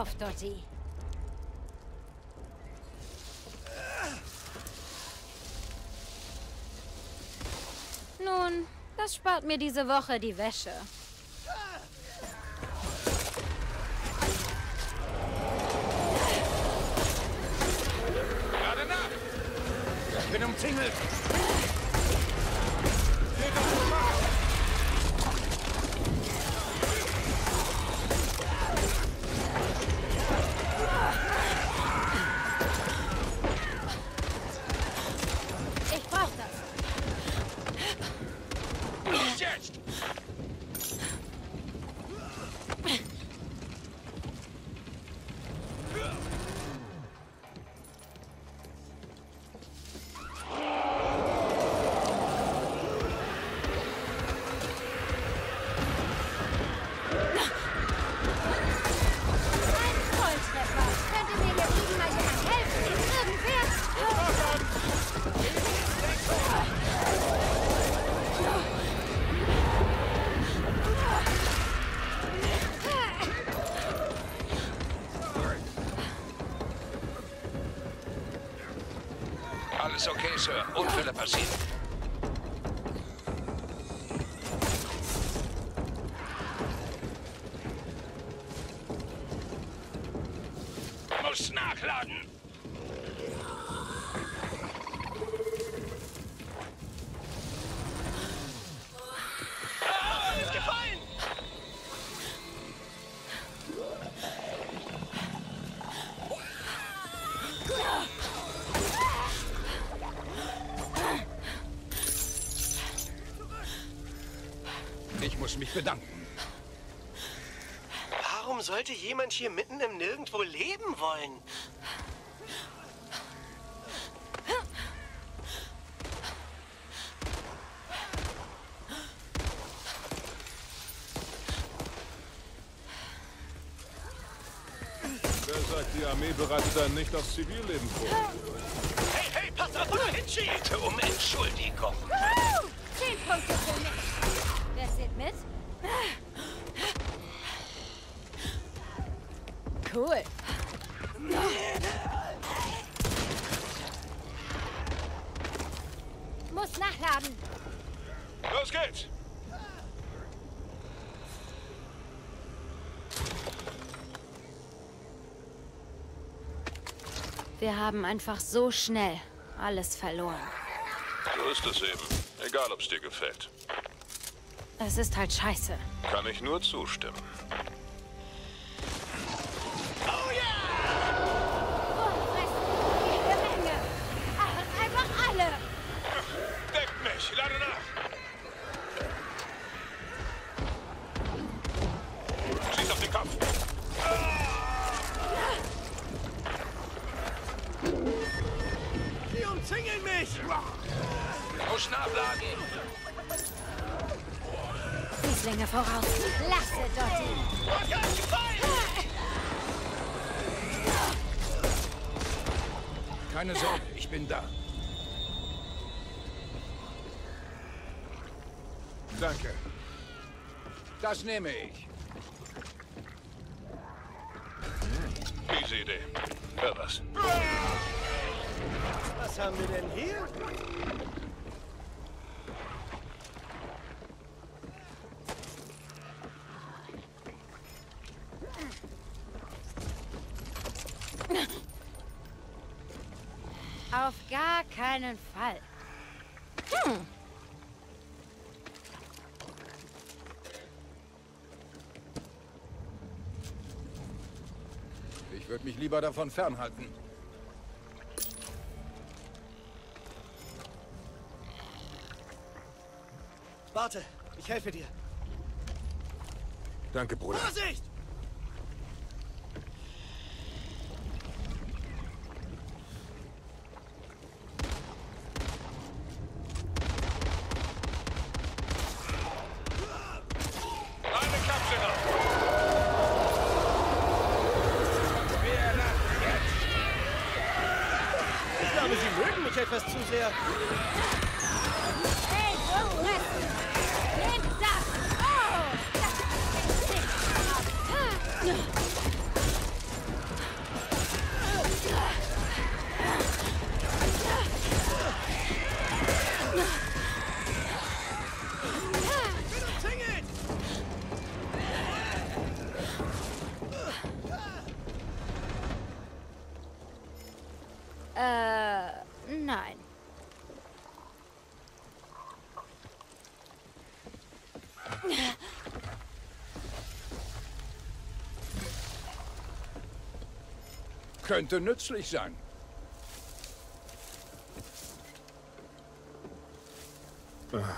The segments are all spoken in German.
Hau drauf, Dotti. Nun, das spart mir diese Woche die Wäsche. Gerade nach! Ich bin umzingelt! Alles okay, Sir. Unfälle passieren. Muss mich bedanken. Warum sollte jemand hier mitten im Nirgendwo leben wollen? Wer sagt, die Armee bereitet einen nicht aufs Zivilleben vor? Hey, hey, pass auf! Bitte um Entschuldigung. Cool. Muss nachladen. Los geht's! Wir haben einfach so schnell alles verloren. So ist es eben. Egal, ob's dir gefällt. Es ist halt scheiße. Kann ich nur zustimmen. Keine Sorge, ich bin da. Danke. Das nehme ich. Easy Idee. Hör was. Was haben wir denn hier? Auf gar keinen Fall. Hm. Ich würde mich lieber davon fernhalten. Warte, ich helfe dir. Danke, Bruder. Vorsicht! Etwas zu sehr. Könnte nützlich sein. Cool.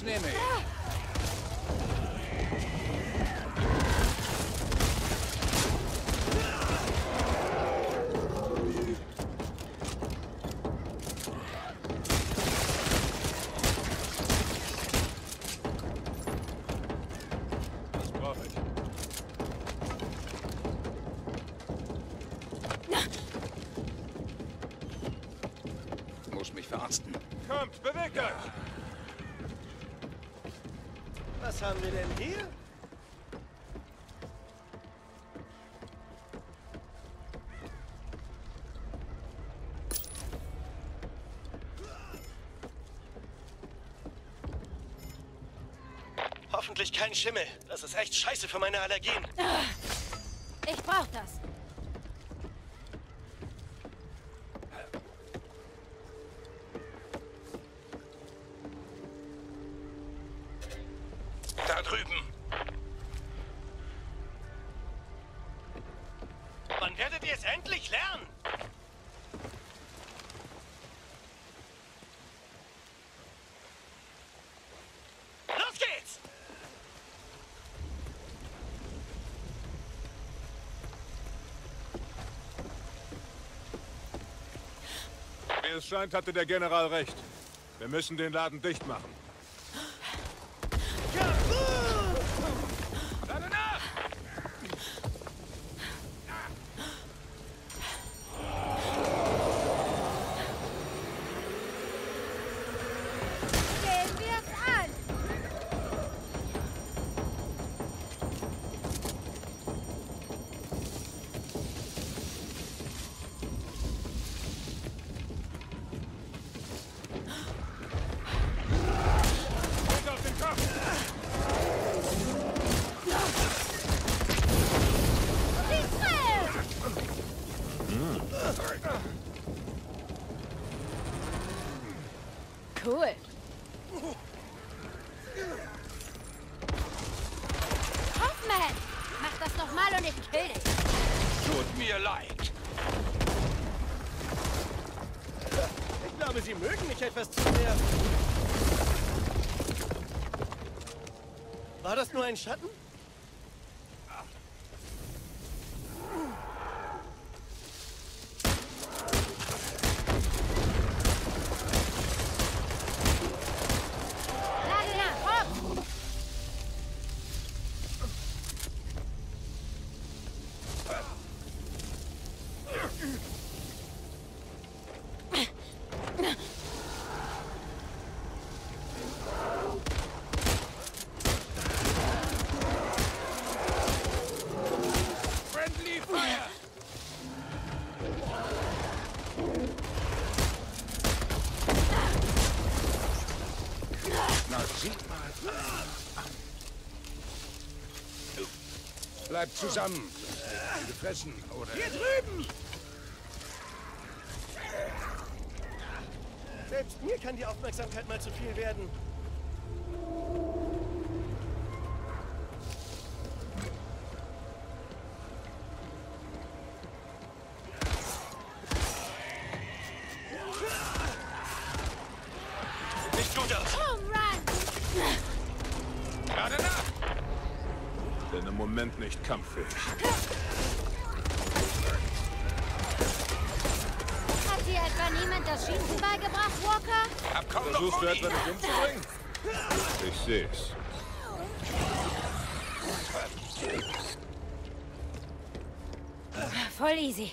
Das nehme ich. Das brauche ich. Muss mich verarzten. Kommt, bewegt euch! Was haben wir denn hier? Hoffentlich kein Schimmel. Das ist echt scheiße für meine Allergien. Ich es scheint, hatte der General recht. Wir müssen den Laden dicht machen. War das nur ein Schatten? Bleibt zusammen. sonst Gefressen, oder? Hier drüben! Selbst mir kann die Aufmerksamkeit mal zu viel werden. Moment nicht kampffähig. Hat dir etwa niemand das Schießen beigebracht, Walker? Hab kaum Versuchst du etwa mich umzubringen? Ich seh's. Voll easy.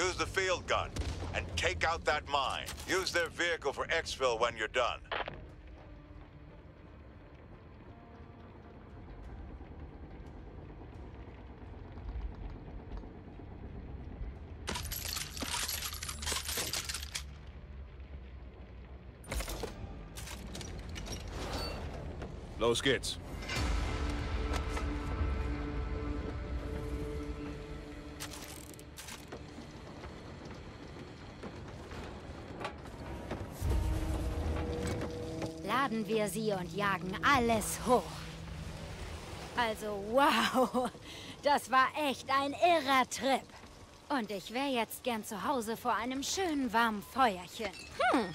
Use the field gun and take out that mine. Use their vehicle for exfil when you're done. Los geht's. Wir sie und jagen alles hoch. Also, wow. Das war echt ein irrer Trip. Und ich wäre jetzt gern zu Hause vor einem schönen warmen Feuerchen. Hm.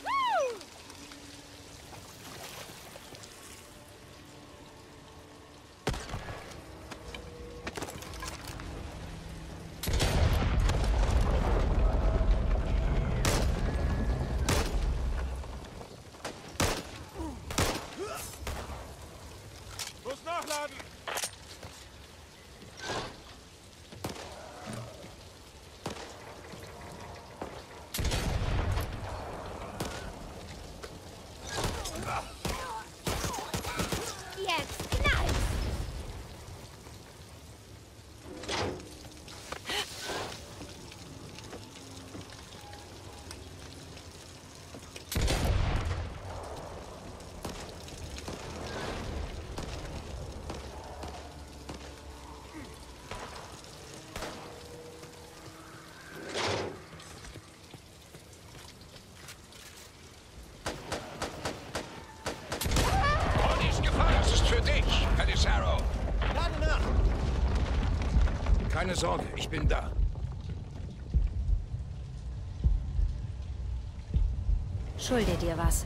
Muss nachladen! Jetzt knallt! Ronny ist gefallen. Das ist für Canisaro. Lade nach! Keine Sorge, ich bin da. Schulde dir was.